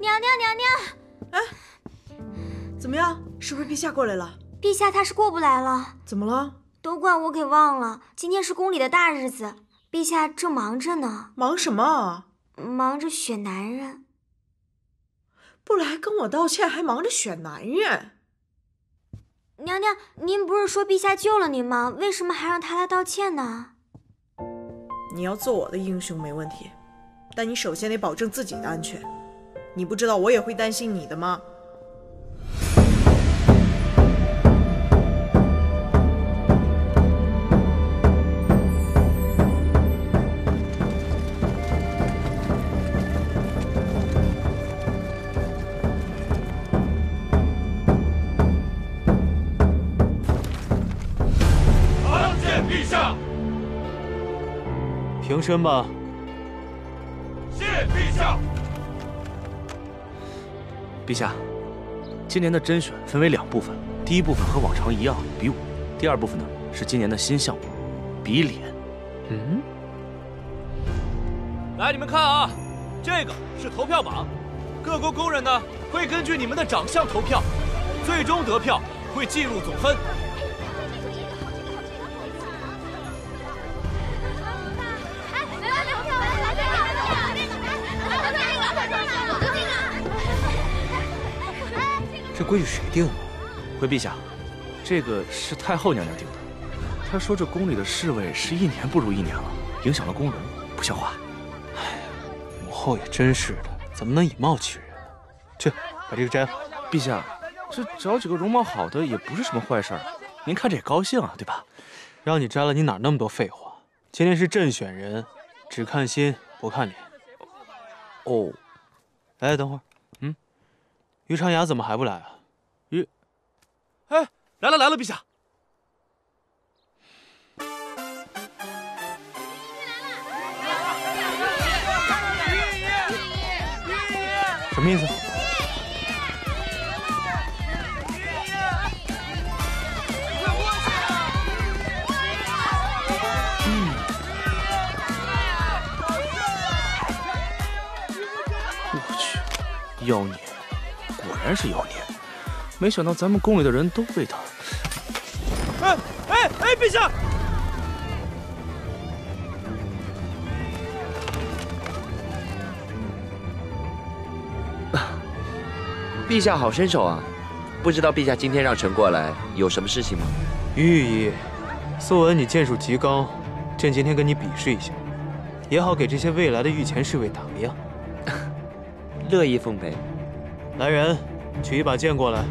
娘娘，娘娘，哎，怎么样？是不是陛下过来了？陛下他是过不来了。怎么了？都怪我给忘了，今天是宫里的大日子，陛下正忙着呢。忙什么？忙着选男人。不来跟我道歉，还忙着选男人。娘娘，您不是说陛下救了您吗？为什么还让他来道歉呢？你要做我的英雄没问题，但你首先得保证自己的安全。你不知道我也会担心你的吗？参见陛下。平身吧。谢陛下。陛下，今年的甄选分为两部分，第一部分和往常一样比武，第二部分呢是今年的新项目，比脸。嗯，来，你们看啊，这个是投票榜，各国工人呢会根据你们的长相投票，最终得票会计入总分。这规矩谁定的？回陛下，这个是太后娘娘定的。她说这宫里的侍卫是一年不如一年了，影响了宫容，不像话。哎，母后也真是的，怎么能以貌取人呢？去，把这个摘了。陛下，这找几个容貌好的也不是什么坏事儿，您看着也高兴啊，对吧？让你摘了，你哪那么多废话？今天是朕选人，只看心不看脸。哦，哎，等会儿，嗯，于长雅怎么还不来啊？于，哎，来了来了，陛下。什么意思？我去，妖孽，果然是妖孽！没想到咱们宫里的人都被他……哎哎哎，陛下！陛下好身手啊！不知道陛下今天让臣过来有什么事情吗？于御医，素闻你剑术极高，朕今天跟你比试一下，也好给这些未来的御前侍卫打个样。乐意奉陪。来人，取一把剑过来。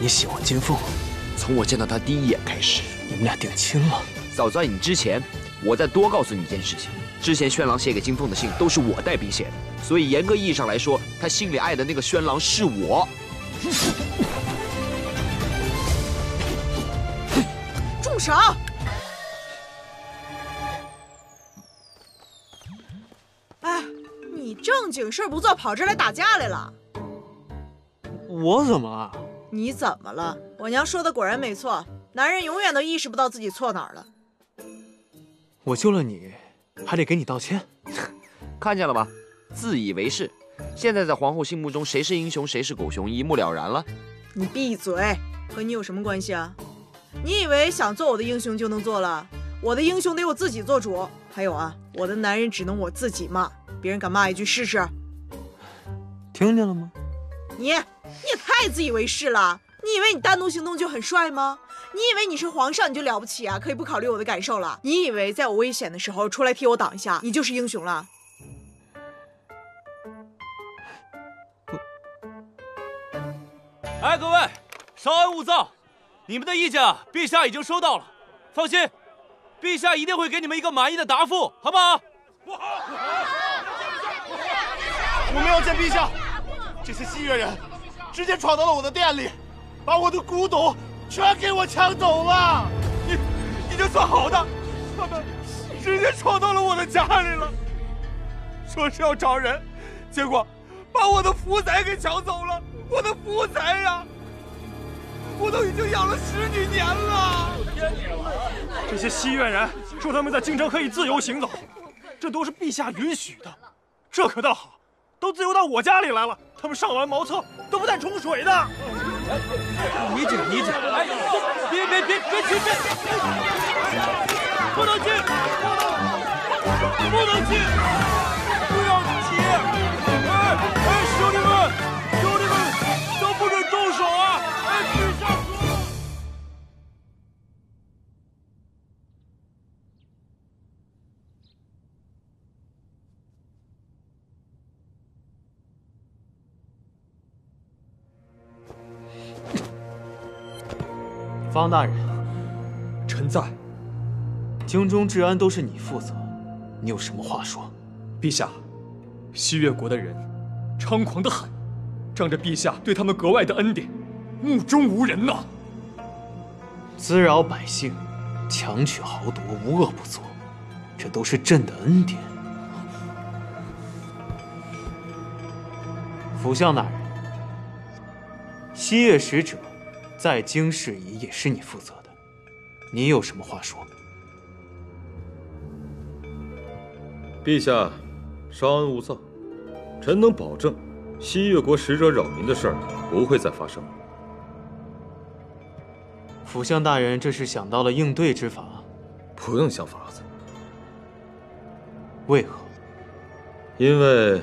你喜欢金凤？从我见到她第一眼开始，你们俩定亲了。早在你之前，我再多告诉你一件事情：之前宣郎写给金凤的信都是我代笔写的，所以严格意义上来说，他心里爱的那个宣郎是我。住手！哎，你正经事不做，跑这来打架来了？我怎么了？你怎么了？我娘说的果然没错，男人永远都意识不到自己错哪儿了。我救了你，还得给你道歉？看见了吧，自以为是。现在在皇后心目中，谁是英雄，谁是狗熊，一目了然了。你闭嘴，和你有什么关系啊？你以为想做我的英雄就能做了？我的英雄得我自己做主。还有啊，我的男人只能我自己骂，别人敢骂一句试试？听见了吗？你你也太自以为是了。你以为你单独行动就很帅吗？你以为你是皇上你就了不起啊？可以不考虑我的感受了。你以为在我危险的时候出来替我挡一下你就是英雄了？哎各位稍安勿躁你们的意见啊陛下已经收到了放心陛下一定会给你们一个满意的答复好不好？不好不好我们要见陛下这些西越人直接闯到了我的店里，把我的古董全给我抢走了。你，你这算好的，他们直接闯到了我的家里了，说是要找人，结果把我的福仔给抢走了。我的福仔呀，我都已经养了十几年了。这些西越人说他们在京城可以自由行走，这都是陛下允许的，这可倒好，都自由到我家里来了。他们上完茅厕都不带冲水的。你这你这，哎，别别别别去别，不能去，不能去，方大人，臣在。京中治安都是你负责，你有什么话说？陛下，西越国的人猖狂的很，仗着陛下对他们格外的恩典，目中无人呐。滋扰百姓，强取豪夺，无恶不作，这都是朕的恩典。辅相大人，西越使者在京事宜也是你负责的，你有什么话说？陛下，稍安勿躁，臣能保证，西越国使者扰民的事儿不会再发生了。辅相大人这是想到了应对之法？不用想法子。为何？因为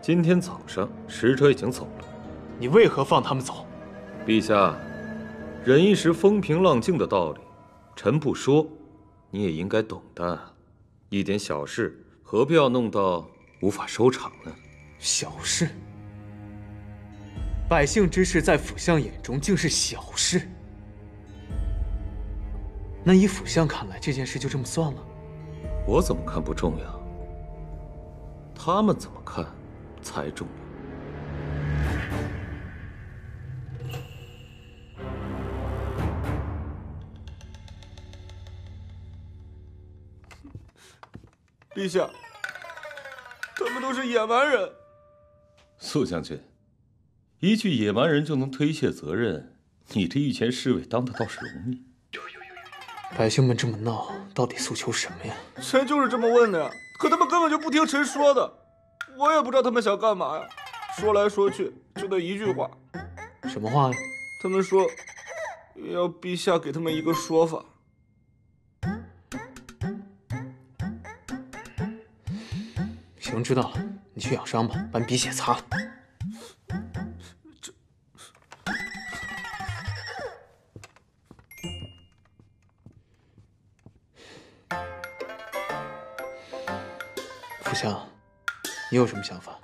今天早上使者已经走了。你为何放他们走？陛下，忍一时风平浪静的道理，臣不说，你也应该懂的。一点小事，何必要弄到无法收场呢？小事？百姓之事，在府相眼中竟是小事。那以府相看来，这件事就这么算了？我怎么看不重要，他们怎么看才重要。陛下，他们都是野蛮人。苏将军，一句野蛮人就能推卸责任，你这御前侍卫当的倒是容易。百姓们这么闹，到底诉求什么呀？臣就是这么问的呀，可他们根本就不听臣说的，我也不知道他们想干嘛呀。说来说去就那一句话。什么话呀？他们说要陛下给他们一个说法。行，知道了，你去养伤吧，把你鼻血擦了。这，福相，你有什么想法？